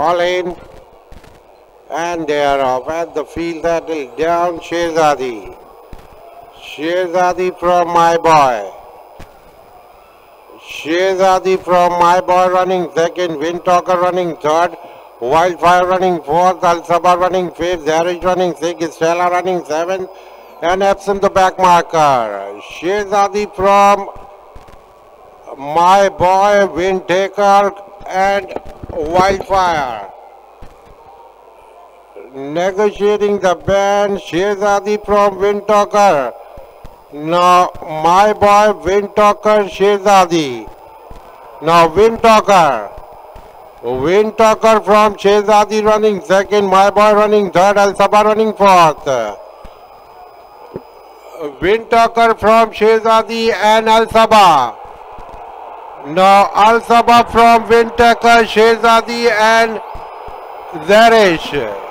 all in and they are off at the field battle down Shehzadi. Shehzadi from my boy. Shehzadi from my boy running second, Windtalker running third, Wildfire running fourth, Al Sabah running fifth, Zarish running sixth, Stella running seventh, and absent the back marker. Shehzadi from my boy, Windtalker and Wildfire. Negotiating the ban, Shehzadi from Windtalker. Now, my boy, Windtalker, Shehzadi. Now, Windtalker. Windtalker from Shehzadi running second, my boy running third, Al Sabah running fourth. Windtalker from Shehzadi and Al Sabah. Now Al Sabah from Windtalker, Shehzadi and Zarish.